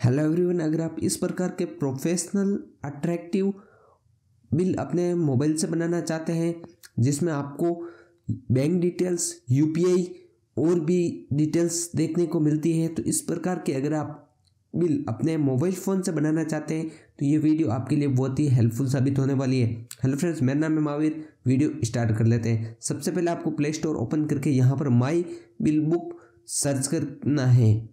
Hello everyone अगर आप इस प्रकार के प्रोफेशनल अट्रैक्टिव बिल अपने मोबाइल से बनाना चाहते हैं, जिसमें आपको बैंक डिटेल्स यूपीआई और भी डिटेल्स देखने को मिलती है तो इस प्रकार के अगर आप बिल अपने मोबाइल फ़ोन से बनाना चाहते हैं तो ये वीडियो आपके लिए बहुत ही हेल्पफुल साबित होने वाली है। हेलो फ्रेंड्स मेरा नाम है महावीर। वीडियो स्टार्ट कर लेते हैं। सबसे पहले आपको प्ले स्टोर ओपन करके यहाँ पर माई बिल बुक सर्च करना है।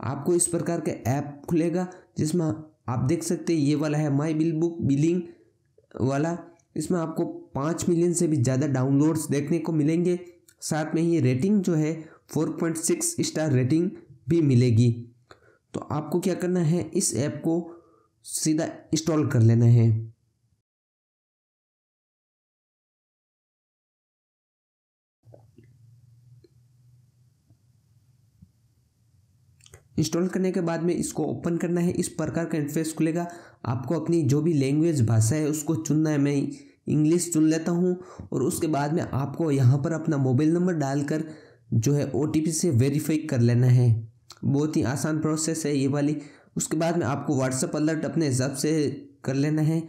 आपको इस प्रकार का ऐप खुलेगा, जिसमें आप देख सकते हैं, ये वाला है माई बिल बुक बिलिंग वाला। इसमें आपको पाँच मिलियन से भी ज़्यादा डाउनलोड्स देखने को मिलेंगे। साथ में ही रेटिंग जो है, four point six star rating भी मिलेगी। तो आपको क्या करना है, इस ऐप को सीधा इंस्टॉल कर लेना है। इंस्टॉल करने के बाद में इसको ओपन करना है। इस प्रकार का इंटरफेस खुलेगा। आपको अपनी जो भी लैंग्वेज भाषा है, उसको चुनना है। मैं इंग्लिश चुन लेता हूँ और उसके बाद में आपको यहाँ पर अपना मोबाइल नंबर डालकर जो है ओटीपी से वेरीफाई कर लेना है। बहुत ही आसान प्रोसेस है ये वाली। उसके बाद में आपको व्हाट्सअप अलर्ट अपने हिसाब से कर लेना है।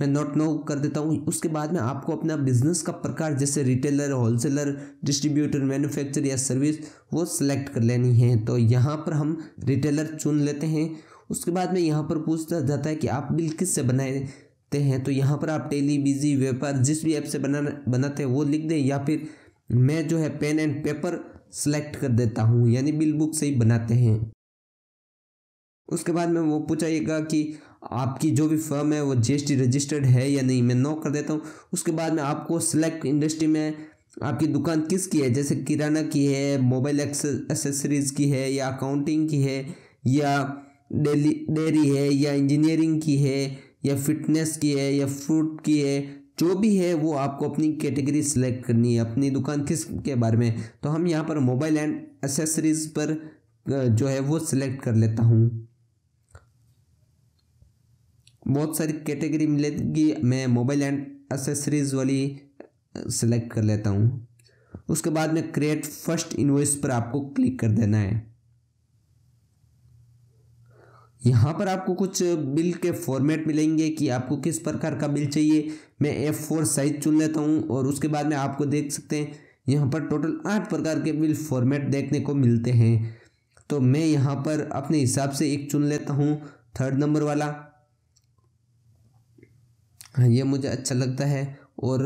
मैं नोट नो कर देता हूँ। उसके बाद में आपको अपना बिज़नेस का प्रकार, जैसे रिटेलर होलसेलर डिस्ट्रीब्यूटर मैन्युफैक्चर या सर्विस वो सिलेक्ट कर लेनी है। तो यहाँ पर हम रिटेलर चुन लेते हैं। उसके बाद में यहाँ पर पूछता जाता है कि आप बिल किस से बनाते हैं? तो यहाँ पर आप टेली बिज़ी व्यापार, जिस भी ऐप से बनाना बनाते हैं, वो लिख दें या फिर मैं जो है पेन एंड पेपर सेलेक्ट कर देता हूँ, यानी बिल बुक से ही बनाते हैं। उसके बाद में वो पूछाइएगा कि आपकी जो भी फर्म है, वो जीएसटी रजिस्टर्ड है या नहीं, मैं नो कर देता हूँ। उसके बाद में आपको सिलेक्ट इंडस्ट्री में आपकी दुकान किसकी है? जैसे किराना की है मोबाइल एसेसरीज की है, या अकाउंटिंग की है, या डेली डेयरी है, या इंजीनियरिंग की है, या फिटनेस की है, या फ्रूट की है, जो भी है, वो आपको अपनी कैटेगरी सिलेक्ट करनी है, अपनी दुकान किस के बारे में। तो हम यहाँ पर मोबाइल एंड एसेसरीज पर जो है, वो सिलेक्ट कर लेता हूँ। बहुत सारी कैटेगरी मिलेगी। मैं मोबाइल एंड एसेसरीज वाली सेलेक्ट कर लेता हूँ। उसके बाद में क्रिएट फ़र्स्ट इन्वॉइस पर आपको क्लिक कर देना है। यहाँ पर आपको कुछ बिल के फॉर्मेट मिलेंगे कि आपको किस प्रकार का बिल चाहिए। मैं एफ़ फोर साइज़ चुन लेता हूँ और उसके बाद में आपको देख सकते हैं, यहाँ पर टोटल आठ प्रकार के बिल फॉर्मेट देखने को मिलते हैं। तो मैं यहाँ पर अपने हिसाब से एक चुन लेता हूँ। थर्ड नंबर वाला ये मुझे अच्छा लगता है और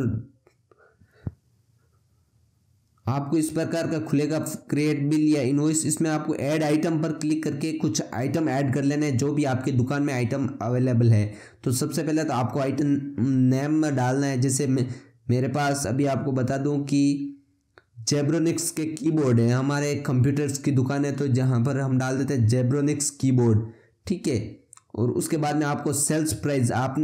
आपको इस प्रकार का खुलेगा क्रिएट बिल या इनवॉइस इसमें आपको ऐड आइटम पर क्लिक करके कुछ आइटम ऐड कर लेना है, जो भी आपकी दुकान में आइटम अवेलेबल है। तो सबसे पहले तो आपको आइटम नेम डालना है, जैसे मेरे पास अभी आपको बता दूँ कि जेब्रोनिक्स के कीबोर्ड है। हमारे कंप्यूटर्स की दुकान है तो जहाँ पर हम डाल देते हैं जेब्रोनिक्स कीबोर्ड ठीक है? और उसके बाद में आपको सेल्स प्राइस आप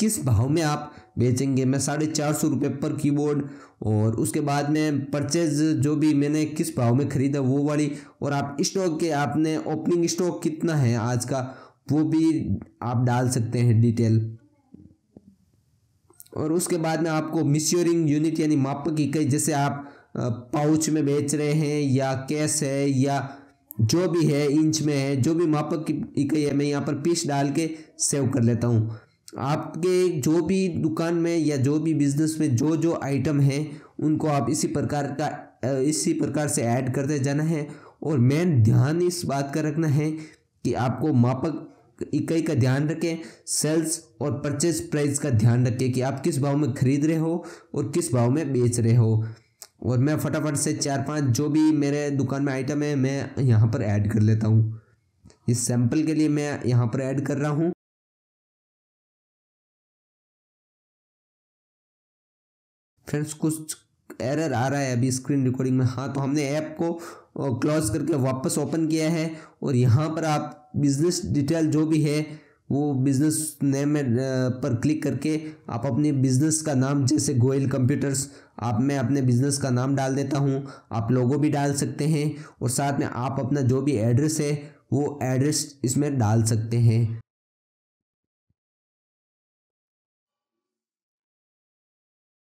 किस भाव में आप बेचेंगे? मैं साढ़े चार सौ रुपये पर कीबोर्ड और उसके बाद में परचेज जो भी मैंने किस भाव में ख़रीदा वो वाली और आप स्टॉक के आपने ओपनिंग स्टॉक कितना है आज का, वो भी आप डाल सकते हैं डिटेल और उसके बाद में आपको मिश्योरिंग यूनिट यानी मापक इकाई जैसे आप पाउच में बेच रहे हैं या कैश है या जो भी है, इंच में है, जो भी मापक की इकाई है, मैं यहाँ पर पीस डाल के सेव कर लेता हूँ। आपके जो भी दुकान में या जो भी बिज़नेस में जो जो आइटम है, उनको आप इसी प्रकार का इसी प्रकार से ऐड करते जाना है। और मेन ध्यान इस बात का रखना है कि आपको मापक इकाई का ध्यान रखें सेल्स और परचेज प्राइस का ध्यान रखें कि आप किस भाव में खरीद रहे हो और किस भाव में बेच रहे हो। और मैं फटाफट से चार पाँच जो भी मेरे दुकान में आइटम है, मैं यहाँ पर ऐड कर लेता हूँ। इस सैंपल के लिए मैं यहाँ पर ऐड कर रहा हूँ। फ्रेंड्स कुछ एरर आ रहा है अभी स्क्रीन रिकॉर्डिंग में। हाँ तो हमने ऐप को क्लोज करके वापस ओपन किया है और यहाँ पर आप बिज़नेस डिटेल जो भी है वो बिज़नेस नेम पर क्लिक करके आप अपने बिज़नेस का नाम, जैसे गोयल कंप्यूटर्स आप, मैं अपने बिज़नेस का नाम डाल देता हूँ। आप लोगो भी डाल सकते हैं और साथ में आप अपना जो भी एड्रेस है, वो एड्रेस इसमें डाल सकते हैं।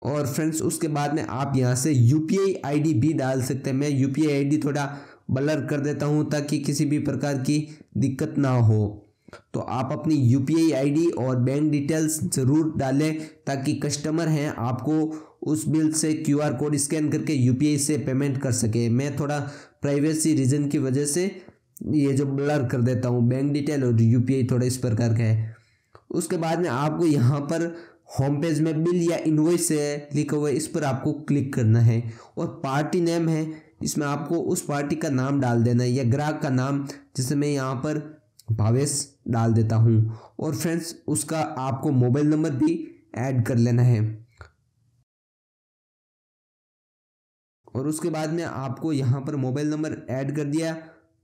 और फ्रेंड्स उसके बाद में आप यहाँ से यू पी आई डी भी डाल सकते हैं। मैं यू पी आई डी थोड़ा ब्लर कर देता हूँ, ताकि किसी भी प्रकार की दिक्कत ना हो। तो आप अपनी यू पी और बैंक डिटेल्स ज़रूर डालें ताकि कस्टमर हैं, आपको उस बिल से क्यू आर कोड स्कैन करके यू पी आई से पेमेंट कर सके। मैं थोड़ा प्राइवेसी रीज़न की वजह से ये जो ब्लर कर देता हूँ बैंक डिटेल और आई थोड़ा इस प्रकार का है। उसके बाद में आपको यहाँ पर होम पेज में बिल या इन्वॉइस है, लिखा हुआ है, इस पर आपको क्लिक करना है। और पार्टी नेम है, इसमें आपको उस पार्टी का नाम डाल देना है या ग्राहक का नाम, जिसे मैं यहाँ पर भावेश डाल देता हूँ। और फ्रेंड्स उसका आपको मोबाइल नंबर भी ऐड कर लेना है। और उसके बाद में आपको यहाँ पर मोबाइल नंबर ऐड कर दिया।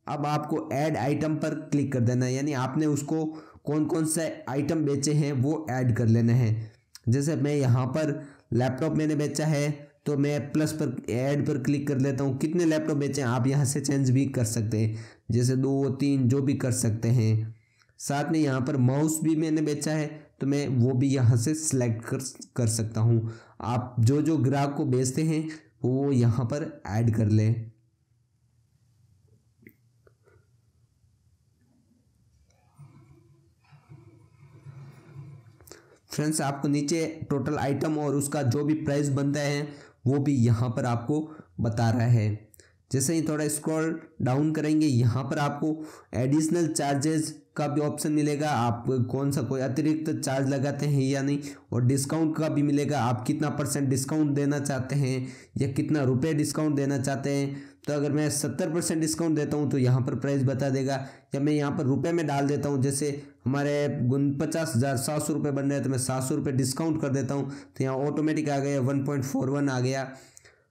अब आपको ऐड आइटम पर क्लिक कर देना है। यानी आपने उसको कौन कौन से आइटम बेचे हैं, वो ऐड कर लेना है। जैसे मैं यहाँ पर लैपटॉप मैंने बेचा है। तो मैं प्लस पर ऐड पर क्लिक कर लेता हूँ। कितने लैपटॉप बेचे हैं? आप यहाँ से चेंज भी कर सकते हैं। जैसे दो, तीन, जो भी कर सकते हैं। साथ में यहाँ पर माउस भी मैंने बेचा है। तो मैं वो भी यहाँ से सिलेक्ट कर कर सकता हूँ। आप जो जो ग्राहक को बेचते हैं, वो यहाँ पर ऐड कर लें। फ्रेंड्स आपको नीचे टोटल आइटम और उसका जो भी प्राइस बनता है वो भी यहाँ पर आपको बता रहा है। जैसे ही थोड़ा स्क्रॉल डाउन करेंगे, यहाँ पर आपको एडिशनल चार्जेस का भी ऑप्शन मिलेगा। आप कौन सा कोई अतिरिक्त चार्ज लगाते हैं या नहीं, और डिस्काउंट का भी मिलेगा। आप कितना परसेंट डिस्काउंट देना चाहते हैं या कितना रुपए डिस्काउंट देना चाहते हैं तो अगर मैं सत्तर परसेंट डिस्काउंट देता हूँ तो यहाँ पर प्राइस बता देगा। या मैं यहाँ पर रुपए में डाल देता हूँ, जैसे हमारे पचास हज़ार सात सौ रुपये बन रहे हैं तो मैं सात सौ रुपये डिस्काउंट कर देता हूँ। तो यहाँ ऑटोमेटिक आ गया, वन पॉइंट फोर वन आ गया।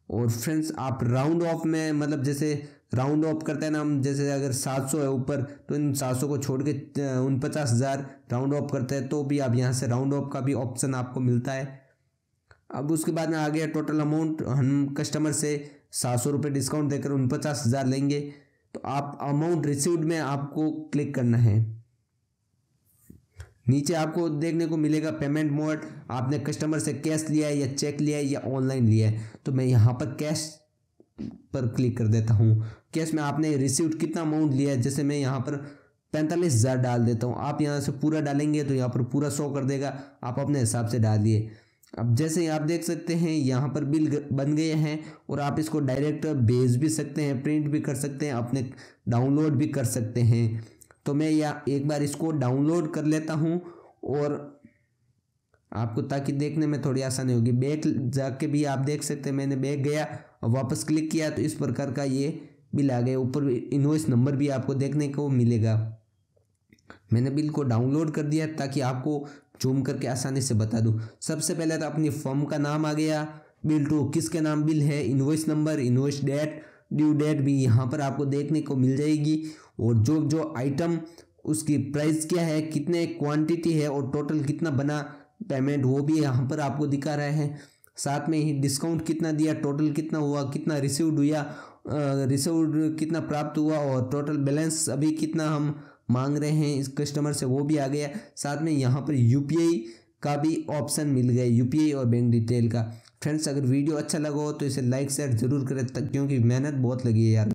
और फ्रेंड्स आप राउंड ऑफ़ में मतलब जैसे राउंड ऑफ़ करते हैं ना हम, जैसे अगर सात सौ है ऊपर तो इन सात सौ को छोड़ के उन पचास हज़ार राउंड ऑफ़ करते हैं तो भी आप यहाँ से राउंड ऑफ़ का भी ऑप्शन आपको मिलता है। अब उसके बाद में आ गया टोटल अमाउंट हम कस्टमर से सात सौ रुपये डिस्काउंट देकर उन पचास हज़ार लेंगे। तो आप अमाउंट रिसीव्ड में आपको क्लिक करना है। नीचे आपको देखने को मिलेगा पेमेंट मोड आपने कस्टमर से कैश लिया है या चेक लिया है या ऑनलाइन लिया है। तो मैं यहाँ पर कैश पर क्लिक कर देता हूँ। कैश में आपने रिसीव्ड कितना अमाउंट लिया है? जैसे मैं यहाँ पर पैंतालीस हज़ार डाल देता हूँ। आप यहाँ से पूरा डालेंगे तो यहाँ पर पूरा शो कर देगा। आप अपने हिसाब से डाल दिए अब जैसे आप देख सकते हैं, यहाँ पर बिल बन गए हैं और आप इसको डायरेक्ट भेज भी सकते हैं, प्रिंट भी कर सकते हैं, अपने डाउनलोड भी कर सकते हैं। तो मैं या, एक बार इसको डाउनलोड कर लेता हूँ और आपको ताकि देखने में थोड़ी आसानी होगी। बैग जाके भी आप देख सकते हैं, मैंने बैग गया और वापस क्लिक किया तो इस प्रकार का ये बिल आ गया। ऊपर इन्वॉइस नंबर भी आपको देखने को मिलेगा। मैंने बिल को डाउनलोड कर दिया ताकि आपको जूम करके आसानी से बता दूँ। सबसे पहले तो अपनी फॉर्म का नाम आ गया, बिल टू, किसके नाम बिल है? Invoice number, invoice date, due date भी यहाँ पर आपको देखने को मिल जाएगी। और जो जो आइटम उसकी प्राइस क्या है, कितने क्वांटिटी है और टोटल कितना बना पेमेंट, वो भी यहाँ पर आपको दिखा रहे हैं। साथ में ही डिस्काउंट कितना दिया, टोटल कितना हुआ, कितना रिसीव्ड हुआ रिसीव्ड कितना प्राप्त हुआ और टोटल बैलेंस अभी कितना हम मांग रहे हैं इस कस्टमर से, वो भी आ गया साथ में यहाँ पर यूपीआई का भी ऑप्शन मिल गया यूपीआई और बैंक डिटेल का। फ्रेंड्स अगर वीडियो अच्छा लगा हो तो इसे लाइक शेयर ज़रूर करें क्योंकि मेहनत बहुत लगी है यार।